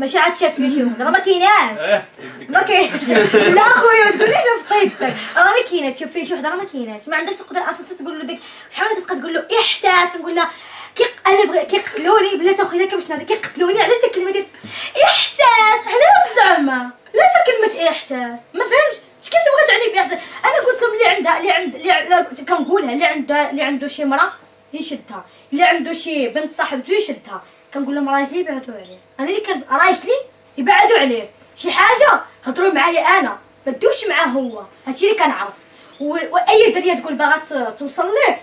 ماشي عاد شافت شي وحده راه ما كايناش إيه. ما كاين لا خويا ما تقوليش في طيبتك راه ما كايناش تشوف فيه شي وحده راه ما كايناش ما عندهاش تقدر أصلا تقول له ديك. شحال هذا تبقى تقول له إحساس كنقول لها كي أنا بغي كيقتلوني بلاتي خويا كيفاش نهضر. كيقتلوني علاش ديك الكلمة ديال إحساس؟ علاش زعما لا تا كلمة إحساس. ما فهمتش اش كتبغي تعني بإحساس؟ أنا قلت لهم اللي عندها اللي عند اللي كنقولها. اللي عندها اللي عنده شي مرا يشدها. اللي عنده شي بنت صاحبته يشدها. كنقول لهم راجلي يبعدوا عليه. أنا اللي كان راجلي يبعدوا عليه. شي حاجة هضروا معايا أنا ما تدوش معاه هو. هادشي اللي كنعرف. وأي دريه تقول باغا توصل ليه؟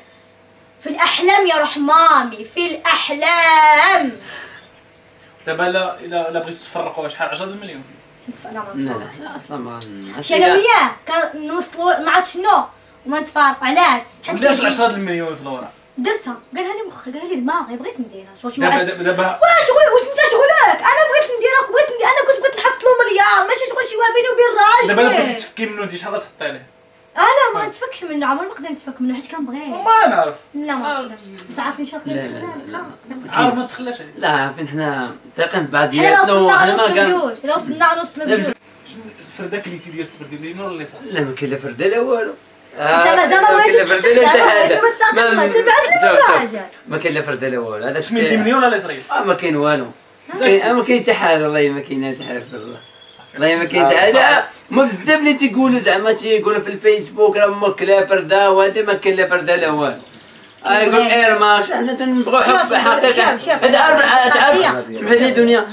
في الأحلام يا روح مامي في الأحلام. دابا لا الا الا بغيتو تفرقوا شحال 10 المليون لا لا. لا أصلا ما شي أنا وياه كنوصلوا ما عرفت شنو؟ وما نتفارقوا. علاش؟ حيت علاش كيقول- 10 المليون في الوراق درتها. قالها لي مخي قالها لي دماغي بغيت نديرها. شغل دابا دابا دابا واش انت شغلك؟ أنا بغيت نديرها بغيت ندير أنا كنت بغيت نحط له مليار ماشي شغل شي واحد بيني وبين دابا الا بغيتي راجلي تفكي منه انت شحال غتحطي عليه؟ أنا ما نتفكش منه عمري ما نقدر نتفك منه حيت كنبغيه ما نعرف. لا ما نقدرش تعرفني شاف لا، لا، لا، لا. عارف ما تخلاش عليه لا عارفين حنا؟ لو بعضياتنا وصلنا وحنا ما كان بجوج لو وصلنا نوصلوا لا، بجوج شنو الفردة كليتي ديال السبردي اليمين ولا اليسار لا ما كاين لا فردة لا والو. أنت مازال ما بغيتيش لا لا على حاجة راسك، ما تبعت لي. الراجل. ما كاين لا فرده لا والو هذاك السي- اليمين ولا اليسار آه ما كاين والو. كاين آه، ما كاين حتى حاجة والله ما كاين حتى حاجة في الله. والله ما كاين حتى حاجة. ما بزاف اللي تيقولوا زعما تيقولوا في الفيسبوك راه ماكله فردة وهذا ما كاين لا فردة لا والو. آه، يقول غير ما حنا تنبغيو حب حقيقة. تعرف تعرف هي. اسمح لي دنيا.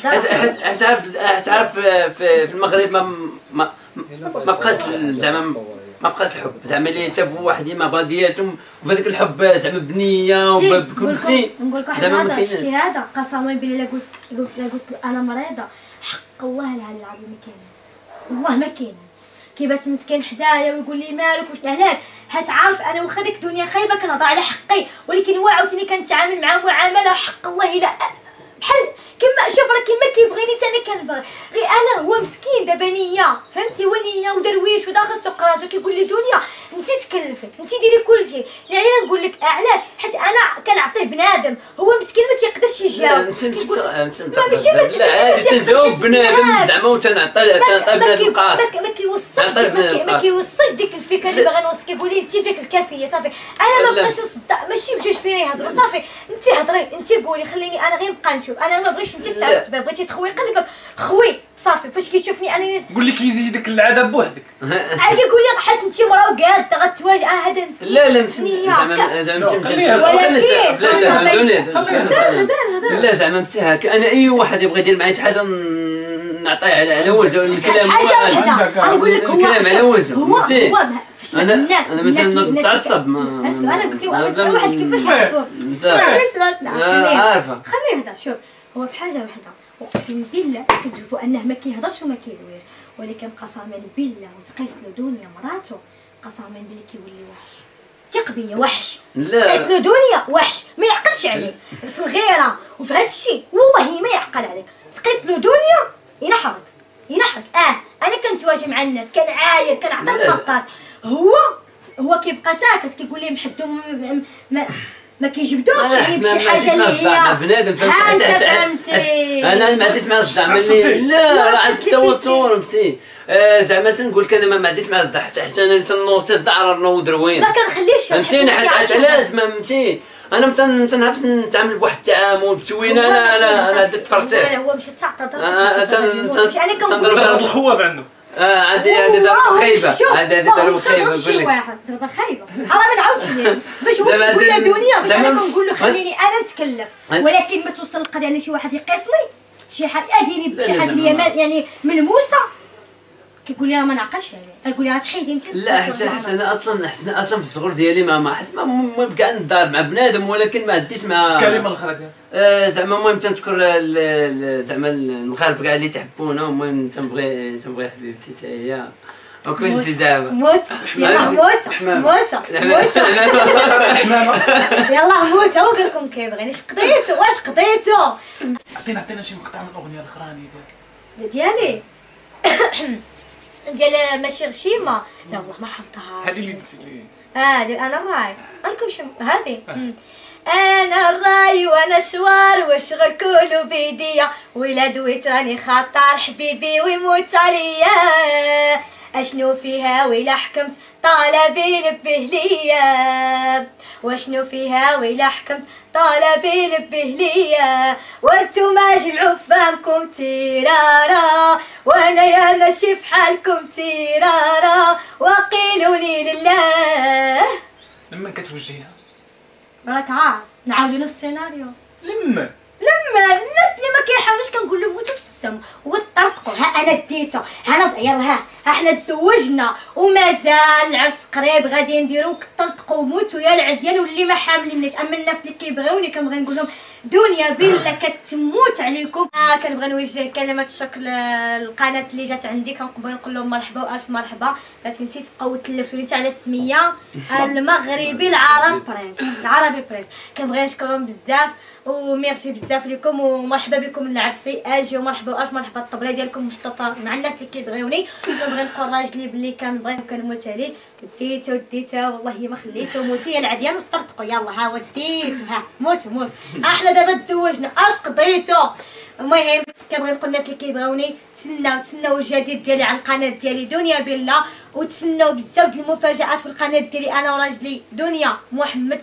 تعرف تعرف في في المغرب ما ما ما بقاش زعما ما بقاش الحب. زعما اللي شافوا واحد ما بادياتهم وبهذاك الحب زعما بنية وبكل شيء. نقول لك واحد الهضره شتي كاينش هذا قسما بالله قلت قلت قلت أنا مريضة. حق الله العلي العظيم ما كاين ناس والله ما كاين ناس كيبات مسكين حدايا ويقول لي مالك واش علاش؟ حيت عارف أنا واخا ديك الدنيا خايبة كنهضر على حقي. ولكن هو عاوتاني كنتعامل معاه معاملة حق الله إلا بحال كما شوف راه كيما كيبغيني تاني كنبغي. غير أنا هو مسكين دابا نيه فهمتي؟ هو نيه ودرويش وداخل سوق راسو كيقول لي دنيا انت تكلفي انت ديري كل شيء أنا نقول لك علاش؟ حيت أنا كنعطيه بنادم. هو مسكين ما تيقدرش لا يجاوب ما ماشي ما ما بنادم. زعما وتنعطي بنادم قاص ما- كيوصلش ما. كيوصلش ديك الفكرة اللي. باغي نوصل. كيقول لي انت فيك الكافية صافي. أنا ما. بغيتش نصدق. ماشي بجوج فينا يهضروا. صافي انت هضري انت قولي خليني أنا غير نبقى نشوف. أنا ما بغيتش انت لا. تعصبي بغيتي تخوي قلبك. خوي صافي فاش كيشوفني أنا قول لك يزيدك العذاب بوحدك. عاد كيقول لي حيت انت مرا وقاده غتواجه. آه هذا مسكين. لا لا. زعما زعما بلا زعما. لا زعما مسيها أنا أي واحد يبغي يدير معايا شي حاجة نعطيه على على وجهه. الكلام حاجة. وحدة. نقول لك هو الكلام على شوف، وجهه. هو نسيت. هو أنا- الناس- الناس مثلاً نتعصب، أنا واحد كيفاش. سمعتنا آه، خليه يهضر شوف هو في حاجة واحدة. أقسم بالله كتشوفوا أنه ما كيهضرش وما كيدويش. ولكن قسما بالله وتقيس له دنيا مراته قسما بالله كيولي وحش. ثق بيا وحش. لا. تقيس له دنيا وحش. ما يعقلش عليك. في الغيرة وفي هذا الشيء والله ما يعقل عليك. تقيس له دنيا ينحرك. ينحرك. آه أنا كنتواجه مع الناس كنعاير كنعطي لا. هو؟ هو كيبقى ساكت كيقول لي محدو ما ما, حسنا بشي ما حاجة اللي هي بنادم فهمت؟ فهمتي أنا ما عنديش مع الصداع. ملي لا راه عندي كيف توتر مسي زعما تنقول لك أنا ما عنديش مع الصداع حتى حتى أنا اللي تنوض صداع راه نوض روين ما كنخليش فهمتيني؟ حيت لازم فهمتي؟ أنا تنعرف نتعامل بواحد التعامل بسوينة. أنا أنا أنا درت فرسيح هو مشى تعتذر أنا تنضرب الخواف عنده آه، عندي عندي ضربه خايبة. عندي عندي ضربه خايبة نقول لك. واحد ضربه خايبة. حرام نعاودش ليه باش هو عندي- دنيا باش أنا كنقول له خليني أنا نتكلم. ولكن ما توصل القضية ان شي واحد يقيسني شي حاجة أديني بشي حاجة اللي يعني ملموسة. كيقول لي راه ما نعقلش عليه. كيقول لي تحيدي انت. لا حسن حسن أصلا حسن أصلا في الصغر ديالي ما ما حس ما المهم كاع ندار مع بنادم ولكن ما عديش مع الاخرى ديالك آه، زعما المهم تنشكر ال- ال- زعما المغاربة كاع اللي تحبونا. المهم تنبغي تنبغي حبيبتي حتى هي وكل زعما. موت. يلا. موت. حمام. موت. موت. يلا موت. هو قال لكم كيبغيني اش قضيتو واش قضيتو عطينا عطينا شي مقطع من الأغنية الأخرانية ديالك. ديالي؟ ديال ماشي غشيمه لا والله ما حفظتهاش هذه اللي قلتي لي. آه ديال أنا الراي. شي هادي مم. أنا الراي وأنا الشوار والشغل كله بيديا ولا دويت راني خطر حبيبي ويموت عليا. أشنو فيها ولا حكمت طلبي لبه ليا. وأشنو فيها ولا حكمت طلبي لبه ليا. وانتو ما جمعوا فانكم تيرارا. وأنا يا ماشي في حالكم تيرارا. وقيلوني لله. لما كتوجهها راك عارف نعاودو نفس السيناريو. لما لما الناس ما كيحاولوش كنقول لهم موتوا بالسم وطرطقوا ها أنا ديتو. ها أنا يلا ها. ها حنا تزوجنا. ومازال العرس قريب غادي نديرو كطرطقوا موتوا يا العديان واللي ما حاملينش. أما الناس اللي كيبغيوني كنبغي نقول لهم دنيا بالله كتموت عليكم. آه كنبغي نوجه كلمة الشكر للقناة اللي جات عندي. كنبغي نقول لهم مرحبا وألف مرحبا. لا تنسي تبقاو تلفتوا لي على السمية. المغربي العرب بريس. العربي بريس. كنبغي نشكرهم بزاف. وميرسي بزاف لكم ومرحبا بكم العرسي أجي ومرحبا وألف مرحبا. الطبلة ديالكم محطوطة مع الناس اللي كيبغيوني. كنبغي نقول راجلي بلي كنبغي وكنموت عليه. وديته وديته. والله ما خليته موتي يا العديان وطرطقوا يلا ها وديت ها موت موت. إحنا دابا تزوجنا. اش قضيتو؟ المهم كنبغي نقول الناس اللي كيبغيوني. تسناو تسناو الجديد ديالي على القناة ديالي دنيا بالله. وتسناو بزاف المفاجآت في القناة ديالي أنا وراجلي دنيا محمد.